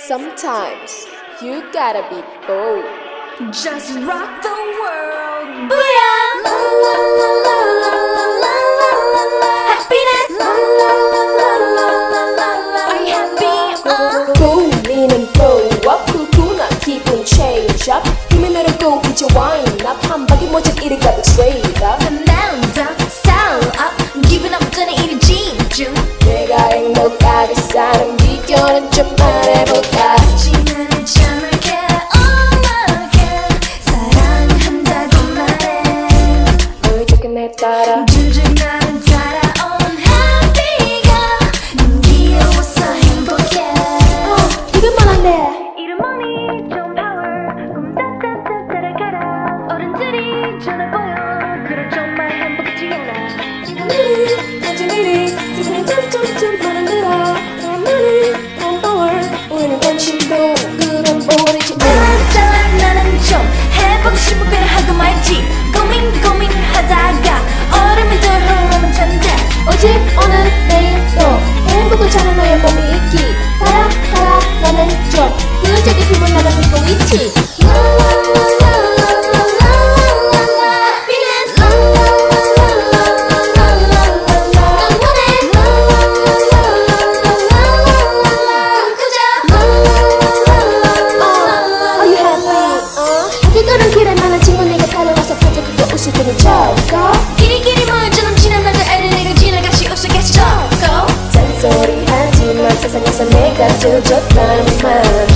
Sometimes you gotta be bold. Just rock the world. Booyah! La la la la la la la la la Happiness! La la la la la la la la Are you happy? Uh? 고민은 go up 구구나 기분 change up 힘을 내려고 이제 wind up 한 바퀴 멋진 일이 가득 straight up 난다 style up. Giving up 전에 이리 진중. 내가 행복하게 사는 비결은 좀 말해볼까 점점점 만들어 나만의 power 우리는 관심도 그런 버리지. 나는 나는 좀 해보고 싶은 걸 하고 말지. 고민 고민을 하다가 얼음이 더 흐르면 텐데 어제 오늘 내일도 행복을 찾는 너의 몸이 있기. 가라 가라 나는 좀 그저께 힘을 나가 믿고 있지 Still just fine with